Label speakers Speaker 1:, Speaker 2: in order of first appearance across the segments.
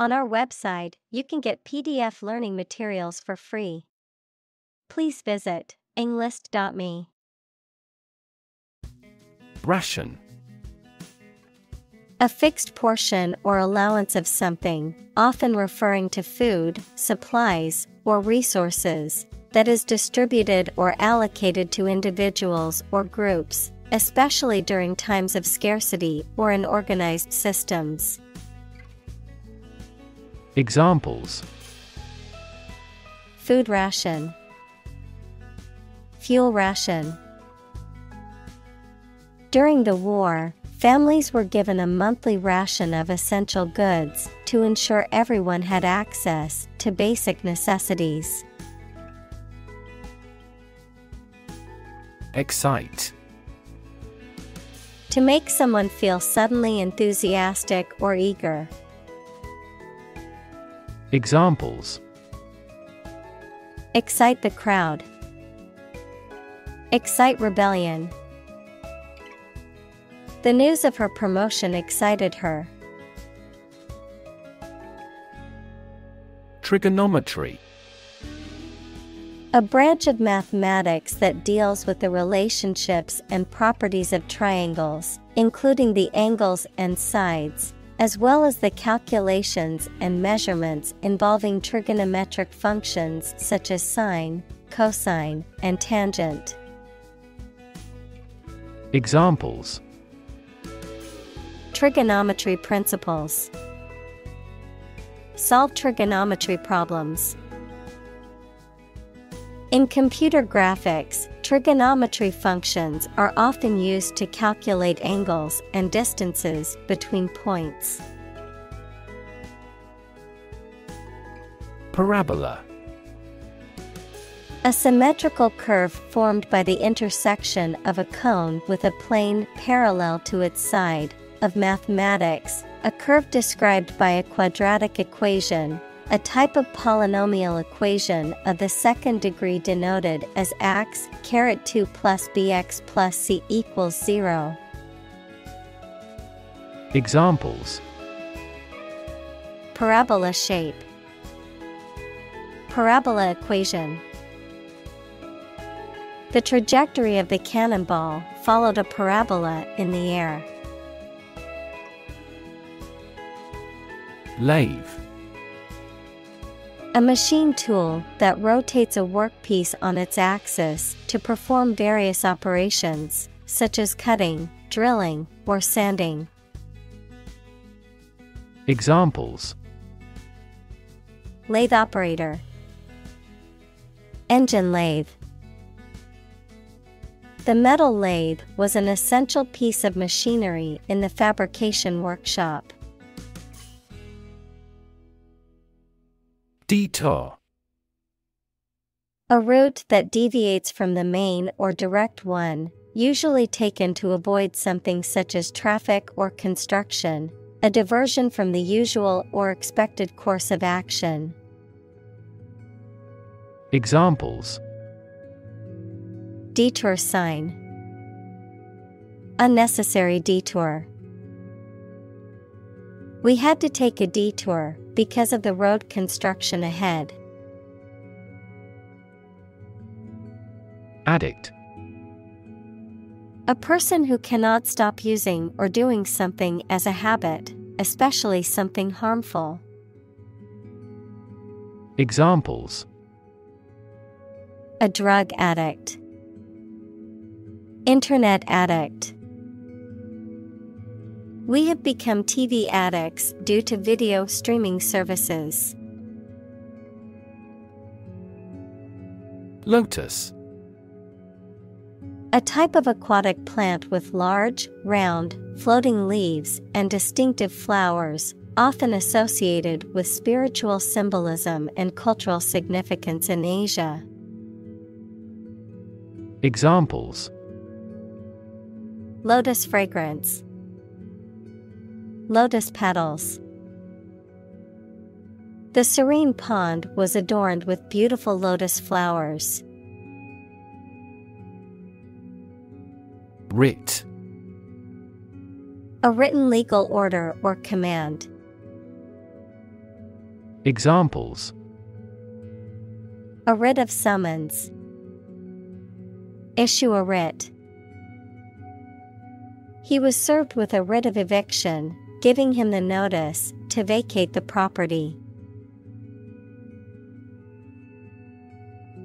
Speaker 1: On our website, you can get PDF learning materials for free. Please visit englist.me.
Speaker 2: Ration
Speaker 1: A fixed portion or allowance of something, often referring to food, supplies, or resources, that is distributed or allocated to individuals or groups, especially during times of scarcity or in organized systems.
Speaker 2: Examples
Speaker 1: Food ration, Fuel ration. During the war, families were given a monthly ration of essential goods to ensure everyone had access to basic necessities.
Speaker 2: Excite
Speaker 1: To make someone feel suddenly enthusiastic or eager.
Speaker 2: Examples
Speaker 1: Excite the crowd. Excite rebellion. The news of her promotion excited her.
Speaker 2: Trigonometry
Speaker 1: A branch of mathematics that deals with the relationships and properties of triangles, including the angles and sides, as well as the calculations and measurements involving trigonometric functions such as sine, cosine, and tangent.
Speaker 2: Examples
Speaker 1: Trigonometry principles Solve trigonometry problems. In computer graphics, trigonometry functions are often used to calculate angles and distances between points.
Speaker 2: Parabola
Speaker 1: A symmetrical curve formed by the intersection of a cone with a plane parallel to its side, of mathematics, a curve described by a quadratic equation, a type of polynomial equation of the second degree denoted as x caret 2 plus bx plus c equals 0.
Speaker 2: Examples
Speaker 1: Parabola shape Parabola equation The trajectory of the cannonball followed a parabola in the air.
Speaker 2: Lathe
Speaker 1: A machine tool that rotates a workpiece on its axis to perform various operations, such as cutting, drilling, or sanding.
Speaker 2: Examples
Speaker 1: Lathe operator, Engine lathe. The metal lathe was an essential piece of machinery in the fabrication workshop.
Speaker 2: Detour
Speaker 1: A route that deviates from the main or direct one, usually taken to avoid something such as traffic or construction, a diversion from the usual or expected course of action.
Speaker 2: Examples
Speaker 1: Detour sign. Unnecessary detour. We had to take a detour because of the road construction ahead.
Speaker 2: Addict
Speaker 1: A person who cannot stop using or doing something as a habit, especially something harmful.
Speaker 2: Examples
Speaker 1: A drug addict. Internet addict. We have become TV addicts due to video streaming services.
Speaker 2: Lotus
Speaker 1: A type of aquatic plant with large, round, floating leaves and distinctive flowers, often associated with spiritual symbolism and cultural significance in Asia.
Speaker 2: Examples
Speaker 1: Lotus fragrance, Lotus petals. The serene pond was adorned with beautiful lotus flowers.
Speaker 2: Writ
Speaker 1: A written legal order or command.
Speaker 2: Examples
Speaker 1: A writ of summons. Issue a writ. He was served with a writ of eviction, giving him the notice to vacate the property.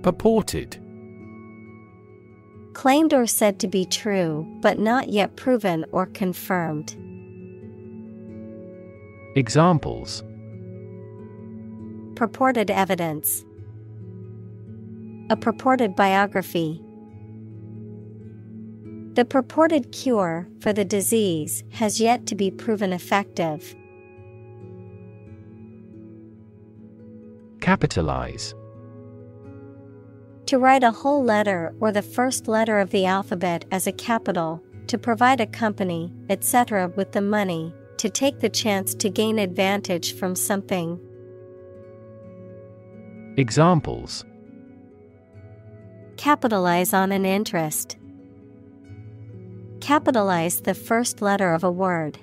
Speaker 2: Purported
Speaker 1: Claimed or said to be true, but not yet proven or confirmed.
Speaker 2: Examples
Speaker 1: Purported evidence. A purported biography. The purported cure for the disease has yet to be proven effective.
Speaker 2: Capitalize
Speaker 1: To write a whole letter or the first letter of the alphabet as a capital, to provide a company, etc., with the money, to take the chance to gain advantage from something.
Speaker 2: Examples
Speaker 1: Capitalize on an interest. Capitalize the first letter of a word.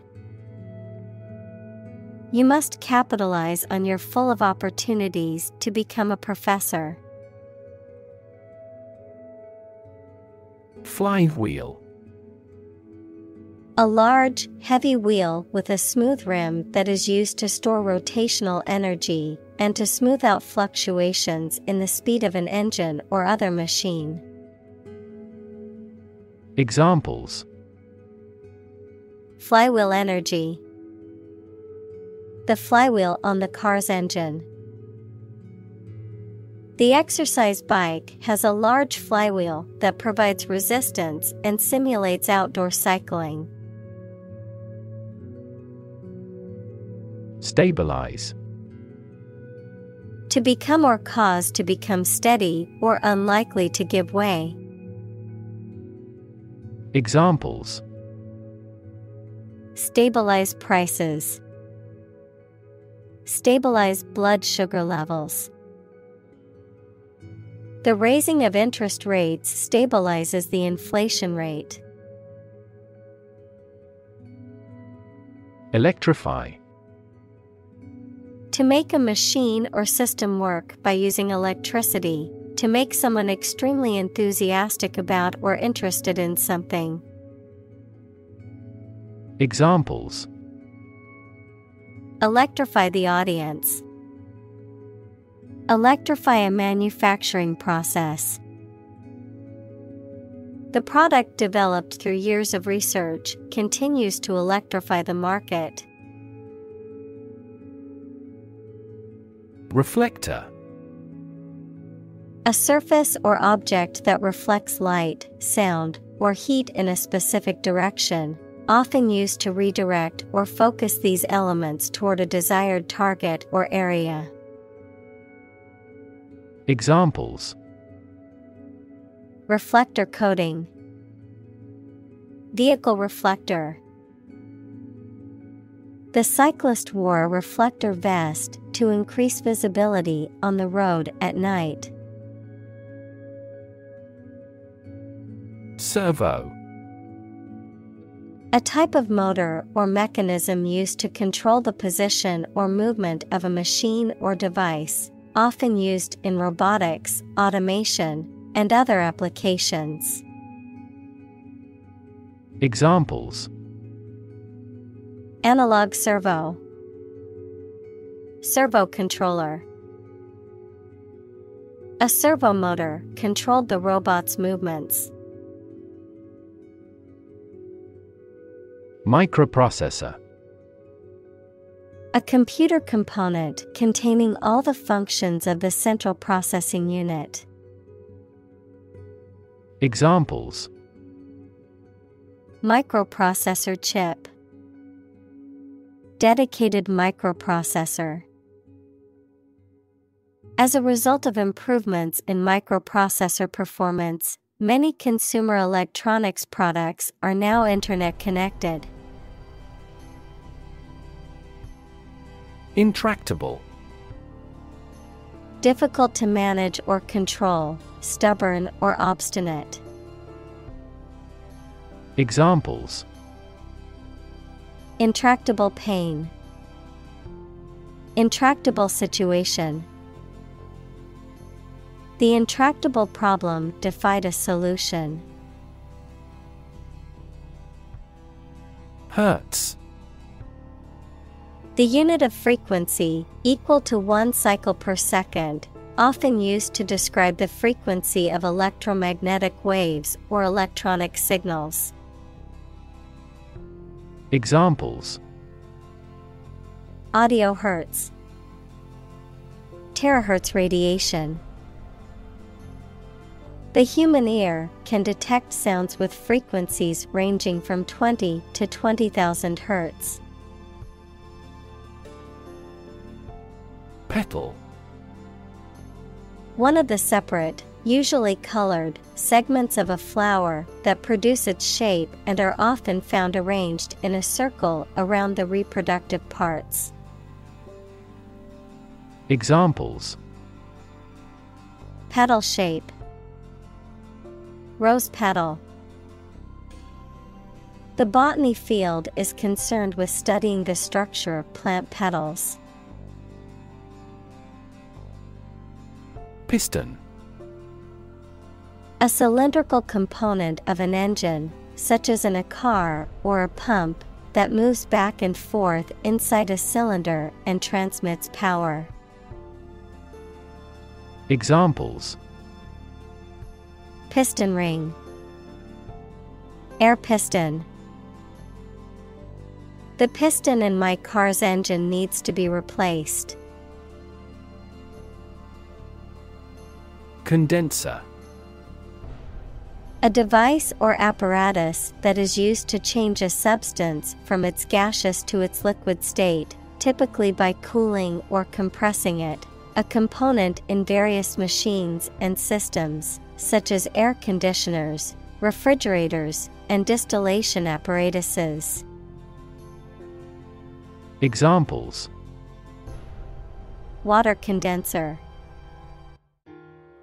Speaker 1: You must capitalize on your full of opportunities to become a professor.
Speaker 2: Flywheel
Speaker 1: A large, heavy wheel with a smooth rim that is used to store rotational energy and to smooth out fluctuations in the speed of an engine or other machine.
Speaker 2: Examples
Speaker 1: Flywheel energy. The flywheel on the car's engine. The exercise bike has a large flywheel that provides resistance and simulates outdoor cycling.
Speaker 2: Stabilize
Speaker 1: To become or cause to become steady or unlikely to give way.
Speaker 2: Examples
Speaker 1: Stabilize prices. Stabilize blood sugar levels. The raising of interest rates stabilizes the inflation rate.
Speaker 2: Electrify
Speaker 1: To make a machine or system work by using electricity, to make someone extremely enthusiastic about or interested in something.
Speaker 2: Examples
Speaker 1: Electrify the audience. Electrify a manufacturing process. The product developed through years of research continues to electrify the market.
Speaker 2: Reflector
Speaker 1: A surface or object that reflects light, sound, or heat in a specific direction, often used to redirect or focus these elements toward a desired target or area.
Speaker 2: Examples
Speaker 1: Reflector coating, Vehicle reflector. The cyclist wore a reflector vest to increase visibility on the road at night.
Speaker 2: Servo
Speaker 1: A type of motor or mechanism used to control the position or movement of a machine or device, often used in robotics, automation, and other applications.
Speaker 2: Examples
Speaker 1: Analog servo, Servo controller. A servo motor controlled the robot's movements.
Speaker 2: Microprocessor
Speaker 1: A computer component containing all the functions of the central processing unit.
Speaker 2: Examples
Speaker 1: Microprocessor chip. Dedicated microprocessor. As a result of improvements in microprocessor performance, many consumer electronics products are now Internet connected.
Speaker 2: Intractable
Speaker 1: Difficult to manage or control, stubborn or obstinate.
Speaker 2: Examples
Speaker 1: Intractable pain. Intractable situation. The intractable problem defied a solution.
Speaker 2: Hertz.
Speaker 1: The unit of frequency, equal to one cycle per second, often used to describe the frequency of electromagnetic waves or electronic signals.
Speaker 2: Examples
Speaker 1: Audio hertz, terahertz radiation. The human ear can detect sounds with frequencies ranging from 20 to 20,000 hertz.
Speaker 2: Petal
Speaker 1: One of the separate, usually colored, segments of a flower that produce its shape and are often found arranged in a circle around the reproductive parts.
Speaker 2: Examples
Speaker 1: Petal shape, Rose petal. The botany field is concerned with studying the structure of plant petals.
Speaker 2: Piston
Speaker 1: A cylindrical component of an engine, such as in a car or a pump, that moves back and forth inside a cylinder and transmits power.
Speaker 2: Examples
Speaker 1: Piston ring, Air piston. The piston in my car's engine needs to be replaced.
Speaker 2: Condenser
Speaker 1: A device or apparatus that is used to change a substance from its gaseous to its liquid state, typically by cooling or compressing it. A component in various machines and systems, such as air conditioners, refrigerators, and distillation apparatuses.
Speaker 2: Examples
Speaker 1: Water condenser,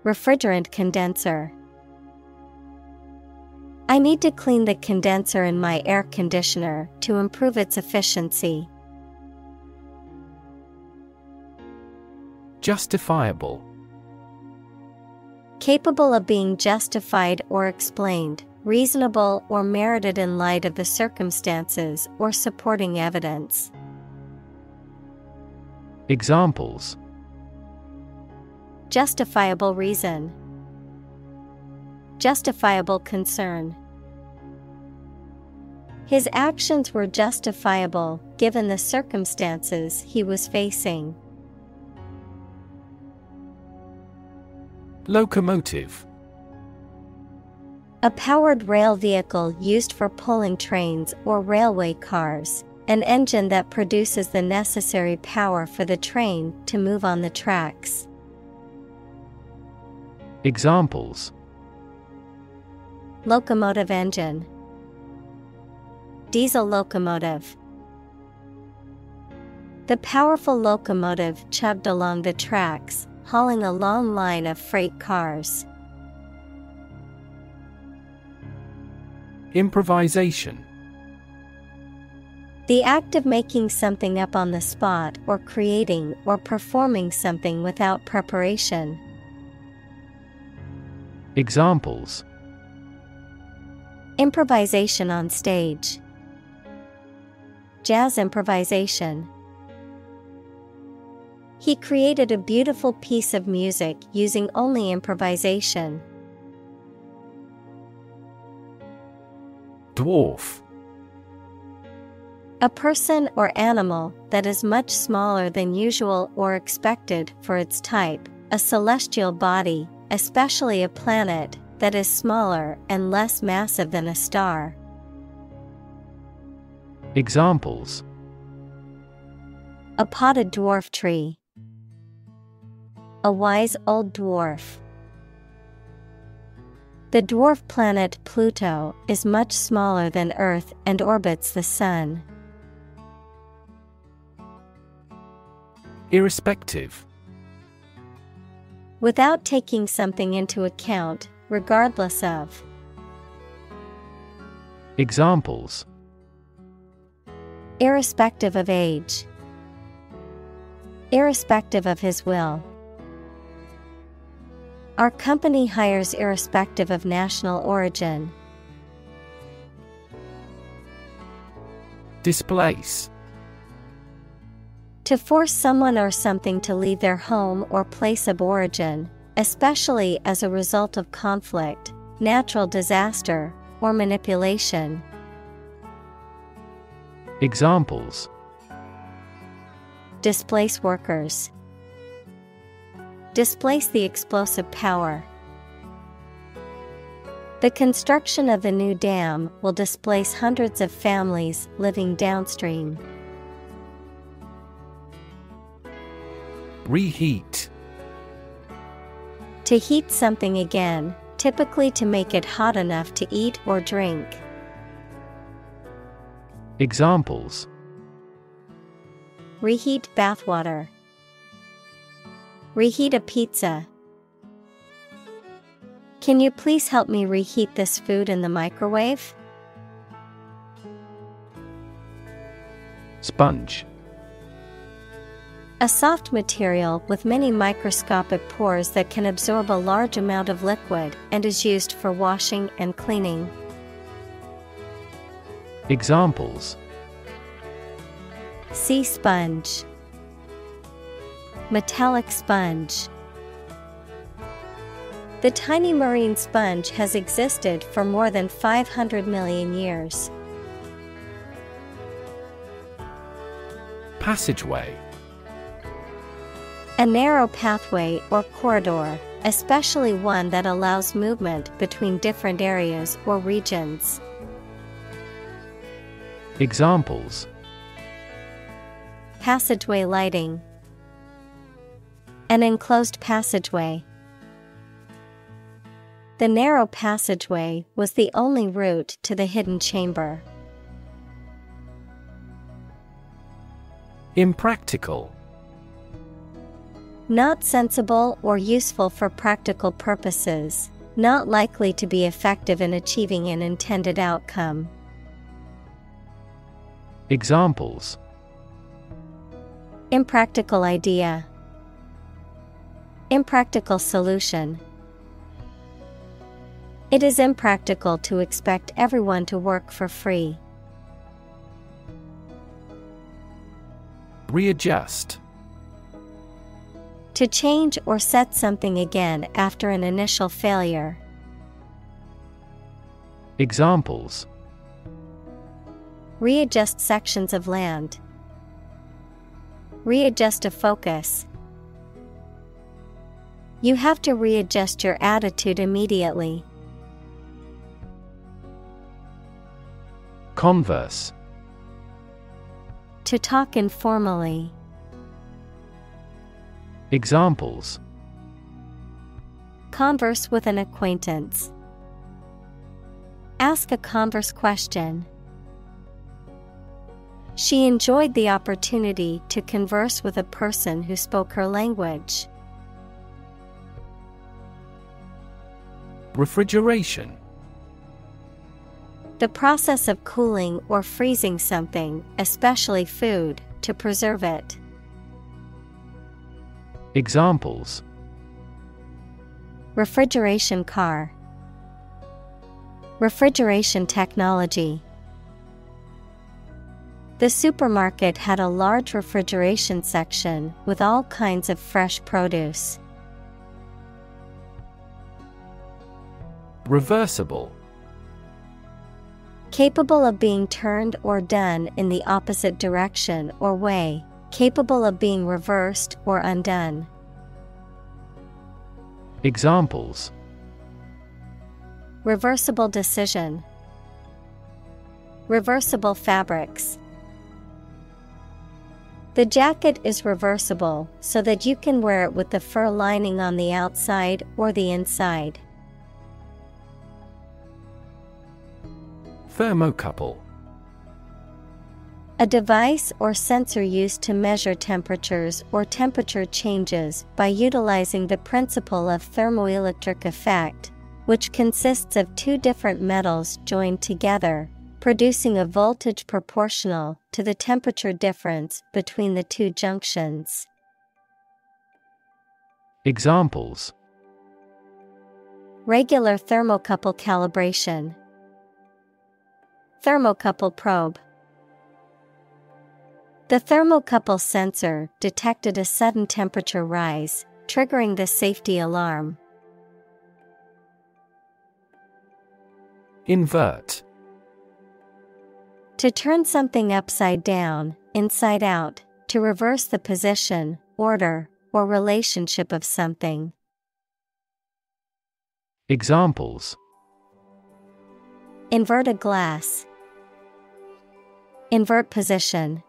Speaker 1: Refrigerant condenser. I need to clean the condenser in my air conditioner to improve its efficiency.
Speaker 2: Justifiable
Speaker 1: Capable of being justified or explained, reasonable or merited in light of the circumstances or supporting evidence.
Speaker 2: Examples
Speaker 1: Justifiable reason, Justifiable concern. His actions were justifiable given the circumstances he was facing.
Speaker 2: Locomotive.
Speaker 1: A powered rail vehicle used for pulling trains or railway cars, an engine that produces the necessary power for the train to move on the tracks.
Speaker 2: Examples.
Speaker 1: Locomotive engine, Diesel locomotive. The powerful locomotive chugged along the tracks, hauling a long line of freight cars.
Speaker 2: Improvisation
Speaker 1: The act of making something up on the spot or creating or performing something without preparation.
Speaker 2: Examples
Speaker 1: Improvisation on stage. Jazz improvisation. He created a beautiful piece of music using only improvisation.
Speaker 2: Dwarf
Speaker 1: A person or animal that is much smaller than usual or expected for its type, a celestial body, especially a planet, that is smaller and less massive than a star.
Speaker 2: Examples
Speaker 1: A potted dwarf tree. A wise old dwarf. The dwarf planet Pluto is much smaller than Earth and orbits the Sun.
Speaker 2: Irrespective
Speaker 1: Without taking something into account, regardless of.
Speaker 2: Examples
Speaker 1: Irrespective of age. irrespective of his will. Our company hires irrespective of national origin.
Speaker 2: Displace
Speaker 1: To force someone or something to leave their home or place of origin, especially as a result of conflict, natural disaster, or manipulation.
Speaker 2: Examples
Speaker 1: Displace workers. Displace the explosive power. The construction of the new dam will displace hundreds of families living downstream.
Speaker 2: Reheat
Speaker 1: To heat something again, typically to make it hot enough to eat or drink.
Speaker 2: Examples
Speaker 1: Reheat bathwater. Reheat a pizza. Can you please help me reheat this food in the microwave?
Speaker 2: Sponge
Speaker 1: A soft material with many microscopic pores that can absorb a large amount of liquid and is used for washing and cleaning.
Speaker 2: Examples
Speaker 1: Sea sponge, Metallic sponge. The tiny marine sponge has existed for more than 500 million years.
Speaker 2: Passageway
Speaker 1: A narrow pathway or corridor, especially one that allows movement between different areas or regions.
Speaker 2: Examples
Speaker 1: Passageway lighting, An enclosed passageway. The narrow passageway was the only route to the hidden chamber.
Speaker 2: Impractical
Speaker 1: Not sensible or useful for practical purposes, not likely to be effective in achieving an intended outcome.
Speaker 2: Examples
Speaker 1: Impractical idea, Impractical solution. It is impractical to expect everyone to work for free.
Speaker 2: Readjust
Speaker 1: To change or set something again after an initial failure.
Speaker 2: Examples
Speaker 1: Readjust sections of land. Readjust a focus. You have to readjust your attitude immediately.
Speaker 2: Converse
Speaker 1: To talk informally.
Speaker 2: Examples
Speaker 1: Converse with an acquaintance. Ask a converse question. She enjoyed the opportunity to converse with a person who spoke her language.
Speaker 2: Refrigeration
Speaker 1: The process of cooling or freezing something, especially food, to preserve it.
Speaker 2: Examples
Speaker 1: Refrigeration car. Refrigeration technology. The supermarket had a large refrigeration section with all kinds of fresh produce.
Speaker 2: Reversible
Speaker 1: Capable of being turned or done in the opposite direction or way, capable of being reversed or undone.
Speaker 2: Examples
Speaker 1: Reversible decision. Reversible fabrics. The jacket is reversible so that you can wear it with the fur lining on the outside or the inside.
Speaker 2: Thermocouple
Speaker 1: A device or sensor used to measure temperatures or temperature changes by utilizing the principle of thermoelectric effect, which consists of two different metals joined together, producing a voltage proportional to the temperature difference between the two junctions.
Speaker 2: Examples
Speaker 1: Regular thermocouple calibration. Thermocouple probe. The thermocouple sensor detected a sudden temperature rise, triggering the safety alarm.
Speaker 2: Invert
Speaker 1: To turn something upside down, inside out, to reverse the position, order, or relationship of something.
Speaker 2: Examples
Speaker 1: Invert a glass. Invert position.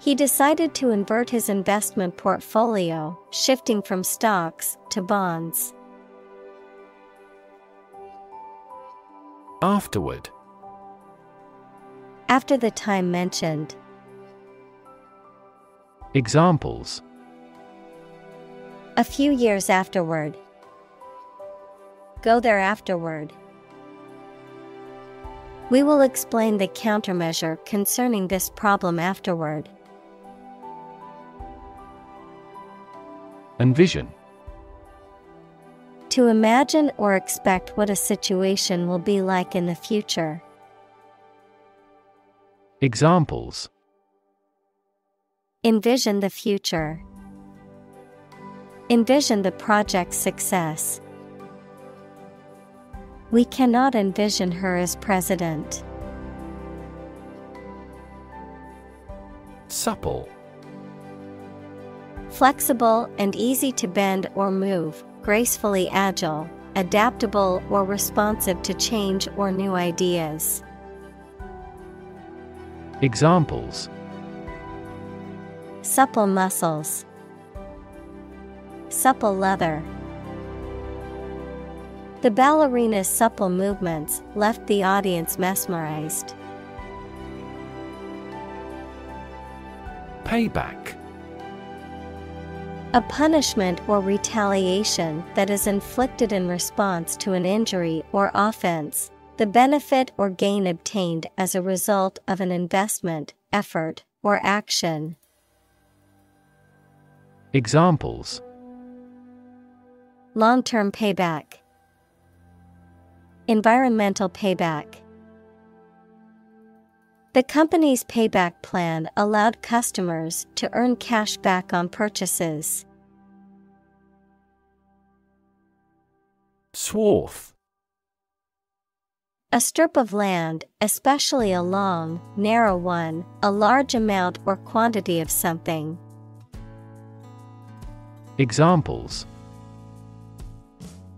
Speaker 1: He decided to invert his investment portfolio, shifting from stocks to bonds.
Speaker 2: Afterward
Speaker 1: After the time mentioned.
Speaker 2: Examples
Speaker 1: A few years afterward. Go there afterward. We will explain the countermeasure concerning this problem afterward.
Speaker 2: Envision
Speaker 1: To imagine or expect what a situation will be like in the future.
Speaker 2: Examples
Speaker 1: Envision the future. Envision the project's success. We cannot envision her as president.
Speaker 2: Supple
Speaker 1: Flexible and easy to bend or move, gracefully agile, adaptable or responsive to change or new ideas.
Speaker 2: Examples
Speaker 1: Supple muscles. Supple leather. The ballerina's supple movements left the audience mesmerized.
Speaker 2: Payback
Speaker 1: A punishment or retaliation that is inflicted in response to an injury or offense, the benefit or gain obtained as a result of an investment, effort, or action.
Speaker 2: Examples
Speaker 1: Long term payback. Environmental payback. The company's payback plan allowed customers to earn cash back on purchases.
Speaker 2: Swath
Speaker 1: A strip of land, especially a long, narrow one, a large amount or quantity of something.
Speaker 2: Examples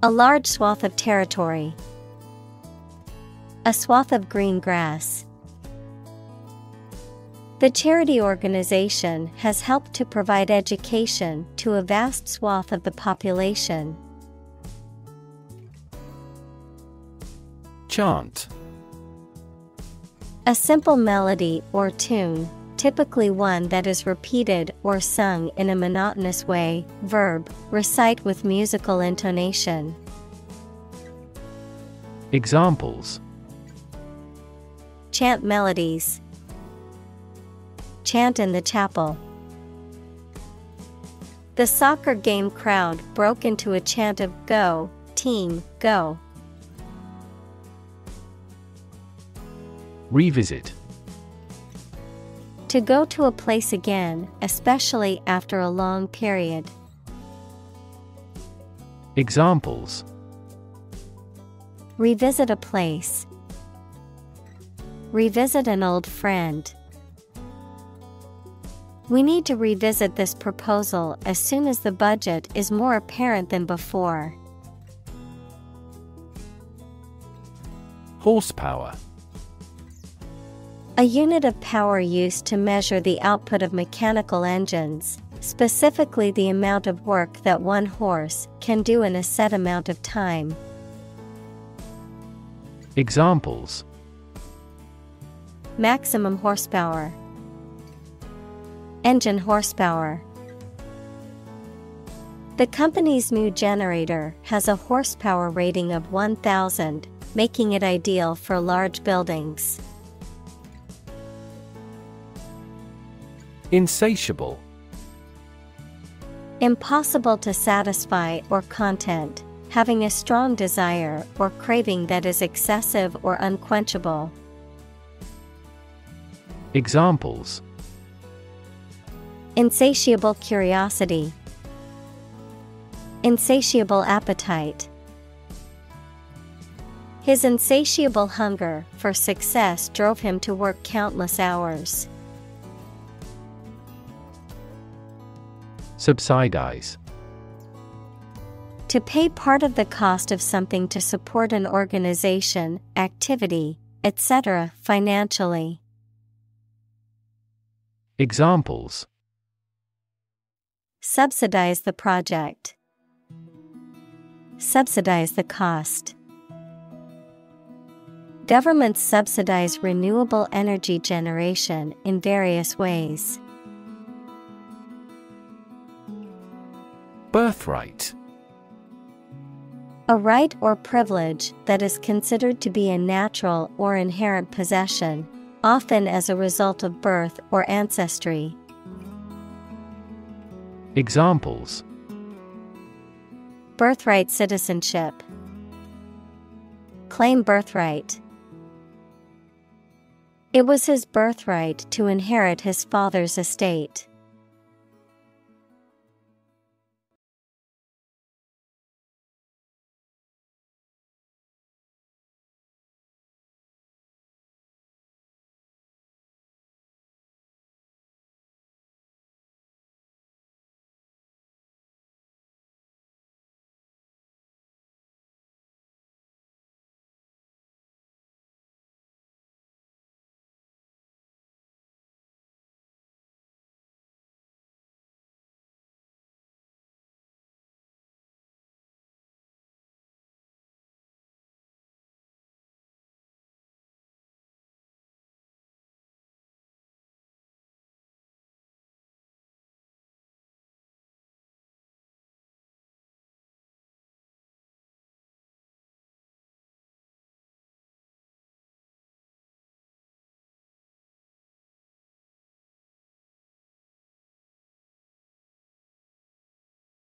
Speaker 1: A large swath of territory. A swath of green grass. The charity organization has helped to provide education to a vast swath of the population.
Speaker 2: Chant
Speaker 1: A simple melody or tune, typically one that is repeated or sung in a monotonous way. Verb, recite with musical intonation.
Speaker 2: Examples
Speaker 1: Chant melodies. Chant in the chapel. The soccer game crowd broke into a chant of Go, team, go.
Speaker 2: Revisit
Speaker 1: To go to a place again, especially after a long period.
Speaker 2: Examples
Speaker 1: Revisit a place. Revisit an old friend. We need to revisit this proposal as soon as the budget is more apparent than before.
Speaker 2: Horsepower
Speaker 1: A unit of power used to measure the output of mechanical engines, specifically the amount of work that one horse can do in a set amount of time.
Speaker 2: Examples
Speaker 1: Maximum horsepower. Engine horsepower. The company's new generator has a horsepower rating of 1000, making it ideal for large buildings.
Speaker 2: Insatiable
Speaker 1: Impossible to satisfy or content, having a strong desire or craving that is excessive or unquenchable.
Speaker 2: Examples
Speaker 1: Insatiable curiosity, Insatiable appetite. His insatiable hunger for success drove him to work countless hours.
Speaker 2: Subsidize
Speaker 1: To pay part of the cost of something to support an organization, activity, etc. financially.
Speaker 2: Examples
Speaker 1: Subsidize the project. Subsidize the cost. Governments subsidize renewable energy generation in various ways.
Speaker 2: Birthright
Speaker 1: A right or privilege that is considered to be a natural or inherent possession, often as a result of birth or ancestry.
Speaker 2: Examples
Speaker 1: Birthright citizenship. Claim birthright. It was his birthright to inherit his father's estate.